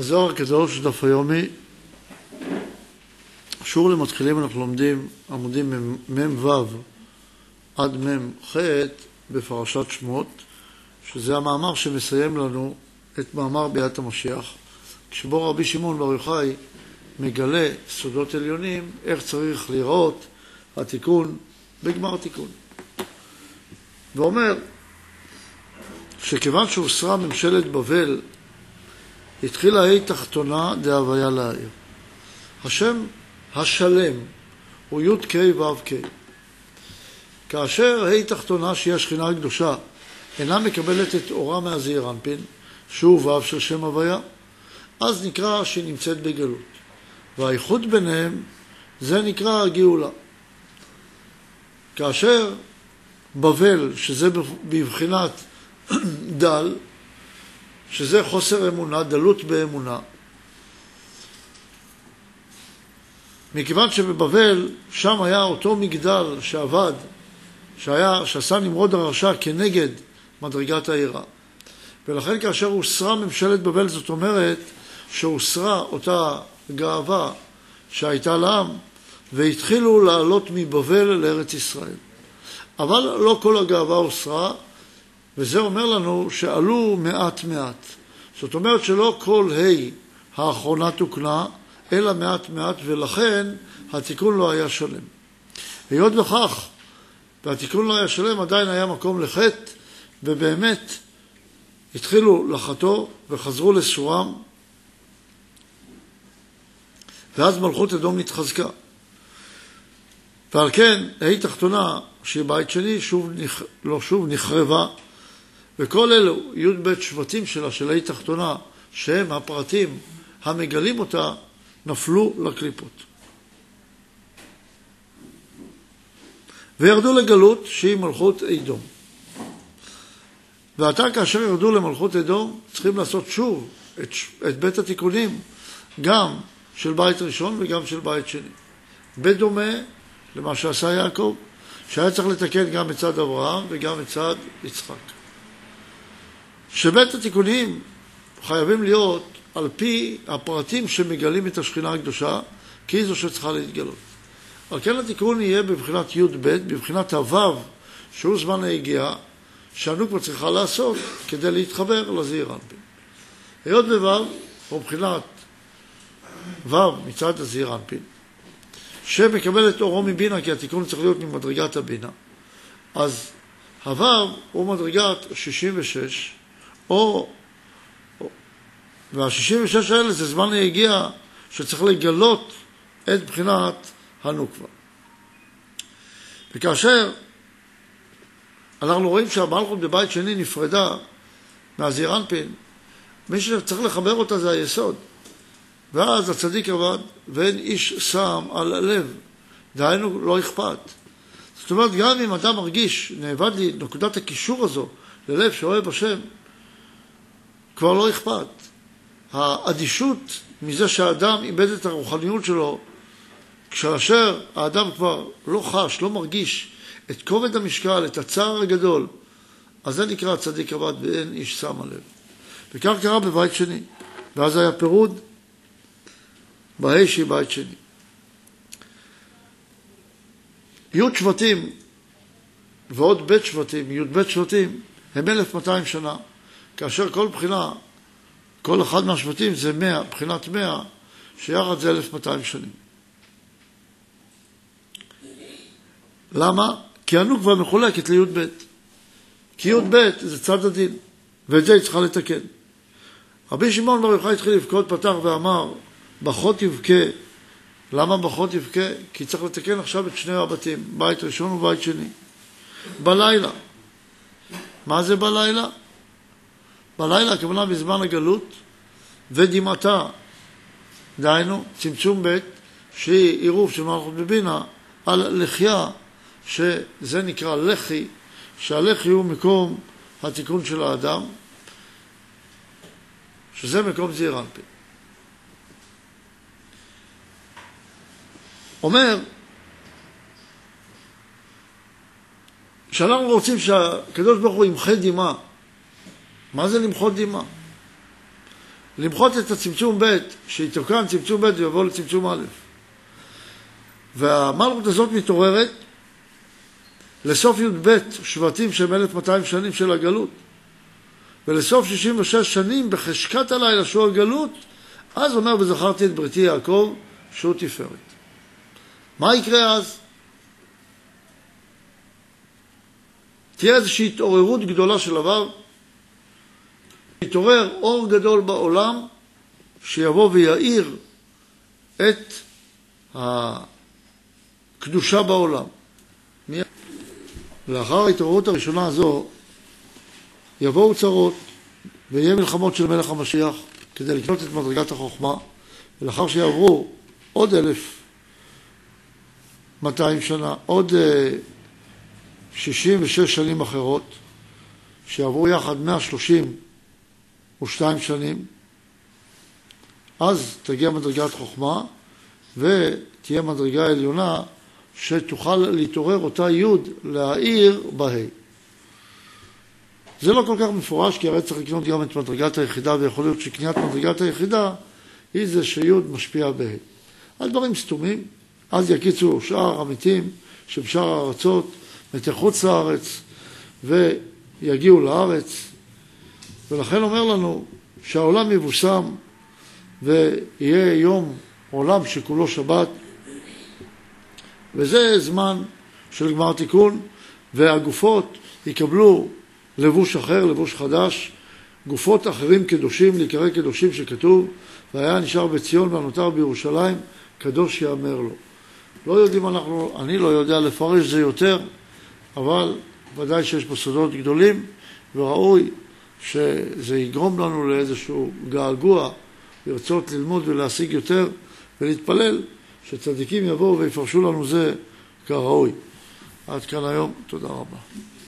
הזוהר הקדוש, דף היומי, שיעור למתחילים אנחנו לומדים עמודים מ"ו עד מ"ח בפרשת שמות, שזה המאמר שמסיים לנו את מאמר ביאת המשיח, כשבו רבי שמעון בר יוחאי מגלה סודות עליונים, איך צריך לראות התיקון בגמר תיקון. ואומר שכיוון שהוסרה ממשלת בבל, התחילה ה' תחתונה דהוויה לעיר. השם השלם הוא י"ק ו"ק. כאשר ה' תחתונה, שהיא השכינה הקדושה, אינה מקבלת את אורה מהזעיר אנפין, שהוא ו' של שם הוויה, אז נקרא שהיא נמצאת בגלות. והאיחוד ביניהם, זה נקרא הגאולה. כאשר בבל, שזה בבחינת דל, שזה חוסר אמונה, דלות באמונה. מכיוון שבבבל, שם היה אותו מגדל שעבד, שהיה, שעשה נמרוד הרשע כנגד מדרגת העירה. ולכן כאשר הוסרה ממשלת בבל, זאת אומרת שהוסרה אותה גאווה שהייתה לעם, והתחילו לעלות מבבל לארץ ישראל. אבל לא כל הגאווה הוסרה, וזה אומר לנו שעלו מעט מעט. זאת אומרת שלא כל ה' האחרונה תוקנה, אלא מעט מעט, ולכן התיקון לא היה שלם. היות וכך, והתיקון לא היה שלם, עדיין היה מקום לחטא, ובאמת התחילו לחטוא וחזרו לסורם, ואז מלכות אדום נתחזקה. ועל כן, ה' תחתונה, שהיא בית שני, שוב, לא שוב, נחרבה. וכל אלו, י"ב שבטים שלה, של ה' תחתונה, שהם הפרטים המגלים אותה, נפלו לקליפות. וירדו לגלות שהיא מלכות אדום. ועתה כאשר ירדו למלכות אדום, צריכים לעשות שוב את, את בית התיקונים, גם של בית ראשון וגם של בית שני. בדומה למה שעשה יעקב, שהיה צריך לתקן גם מצד אברהם וגם מצד יצחק. שבית התיקונים חייבים להיות על פי הפרטים שמגלים את השכינה הקדושה, כי היא זו שצריכה להתגלות. על כן התיקון יהיה בבחינת י"ב, בבחינת הו"ו, שהוא זמן היגיעה, שהנוקבה צריכה לעשות כדי להתחבר לזעיר אנפין. היות וו"ו הוא מבחינת ו' מצד הזעיר אנפין, שמקבל את אורו מבינה, כי התיקון צריך להיות ממדרגת הבינה. אז הו"ו הוא מדרגת 66, או, וה-66 האלה זה זמן היגיע שצריך לגלות את בחינת הנוקבה. וכאשר אנחנו רואים שהמלכות בבית שני נפרדה מהזירנפין, מי שצריך לחבר אותה זה היסוד. ואז הצדיק עבד, ואין איש שם על הלב, דהיינו לא אכפת. זאת אומרת, גם אם אדם מרגיש, נאבד לי נקודת הקישור הזו ללב שאוהב השם, כבר לא אכפת. האדישות מזה שהאדם איבד את הרוחניות שלו, כאשר האדם כבר לא חש, לא מרגיש את כובד המשקל, את הצער הגדול, אז זה נקרא צדיק עבד ואין איש שם עליו. וכך קרה בבית שני, ואז היה פירוד בה' בית שני. י' שבטים ועוד ב' שבטים, י"ב שבטים, הם 1,200 שנה. כאשר כל בחינה, כל אחד מהשבטים זה מאה, בחינת מאה, שיחד זה אלף מאתיים שנים. למה? כי הנוקבה מחולקת לי"ב. כי י"ב זה צד הדין, ואת זה היא צריכה לתקן. רבי שמעון בר יוחאי התחיל לבכות, פתח ואמר, בחות יבכה. למה בחות יבכה? כי צריך לתקן עכשיו את שני הבתים, בית ראשון ובית שני. בלילה. מה זה בלילה? בלילה הכוונה בזמן הגלות, ודמעתה, דהיינו צמצום ב' שהיא עירוב של מלכות בבינה על לחייה, שזה נקרא לחי, שהלחי הוא מקום התיקון של האדם, שזה מקום זעיר אנפין. אומר שאנחנו רוצים שהקדוש ברוך הוא ימחה דמעה מה זה למחות דמעה? למחות את הצמצום ב', שיתוקן צמצום ב' ויבוא לצמצום א'. והמלכות הזאת מתעוררת לסוף י"ב שבטים שהם 1200 שנים של הגלות, ולסוף 66 שנים בחשכת הלילה שהוא הגלות, אז אומר וזכרתי את בריתי יעקב שהוא תפארת. מה יקרה אז? תהיה איזושהי התעוררות גדולה של עבר, יתעורר אור גדול בעולם שיבוא ויאיר את הקדושה בעולם. לאחר ההתעוררות הראשונה הזו יבואו צרות ויהיה מלחמות של מלך המשיח כדי לקנות את מדרגת החוכמה ולאחר שיעברו עוד אלף מאתיים שנה, עוד אה, שישים ושש שנים אחרות שיעברו יחד מאה שלושים ושתיים שנים אז תגיע מדרגת חוכמה ותהיה מדרגה עליונה שתוכל להתעורר אותה י' להאיר בה'. זה לא כל כך מפורש, כי הרי צריך לקנות גם את מדרגת היחידה, ויכול להיות שקניית מדרגת היחידה היא זה שי' משפיע בה'. על דברים סתומים, אז יקיצו שאר המתים שבשאר הארצות, מתי חוץ לארץ, ויגיעו לארץ. ולכן אומר לנו שהעולם יבושם ויהיה יום עולם שכולו שבת, וזה זמן של גמר תיקון, והגופות יקבלו לבוש אחר, לבוש חדש, גופות אחרים קדושים, להיקרא קדושים שכתוב, והיה נשאר בציון והנותר בירושלים, קדוש יאמר לו. לא יודעים אנחנו, אני לא יודע לפרש זה יותר, אבל ודאי שיש פה סודות גדולים, וראוי שזה יגרום לנו לאיזשהו געגוע, לרצות ללמוד ולהשיג יותר, ולהתפלל שצדיקים יבואו ויפרשו לנו זה כראוי. עד כאן היום, תודה רבה.